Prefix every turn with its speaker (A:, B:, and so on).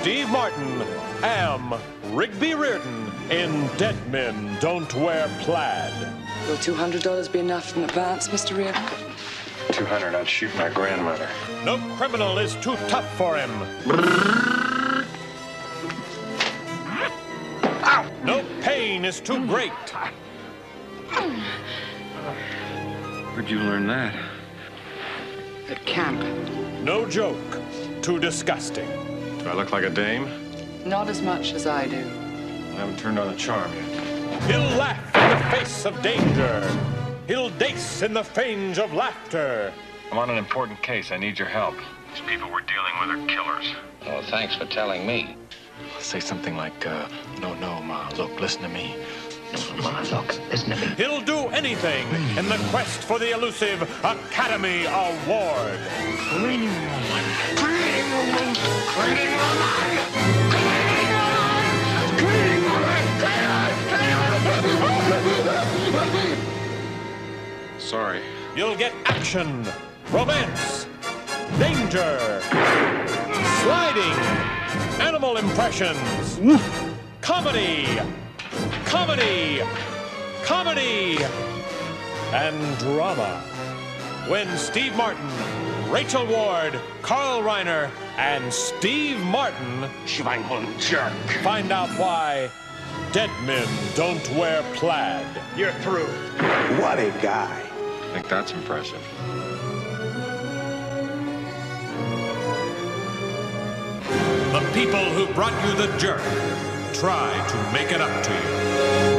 A: Steve Martin, am Rigby Reardon in Dead Men Don't Wear Plaid.
B: Will $200 be enough in advance, Mr. Reardon?
C: 200, I'd shoot my grandmother.
A: No criminal is too tough for him. No pain is too great.
C: Where'd you learn that?
B: At camp.
A: No joke too disgusting.
C: Do I look like a dame?
B: Not as much as I do.
C: I haven't turned on the charm yet.
A: He'll laugh in the face of danger. He'll dace in the fange of laughter.
C: I'm on an important case. I need your help. These people we're dealing with are killers.
D: Oh, thanks for telling me.
C: Say something like, uh, no, no, Ma, look, listen to me.
D: Ma, look, listen to me.
A: He'll do anything in the quest for the elusive Academy Award.
C: Sorry.
A: You'll get action, romance, danger, sliding, animal impressions, comedy, comedy, comedy, and drama. When Steve Martin, Rachel Ward, Carl Reiner, and Steve Martin
D: Schweinhund jerk.
A: find out why dead men don't wear plaid.
D: You're through.
E: What a guy.
C: I think that's impressive.
A: The people who brought you the jerk try to make it up to you.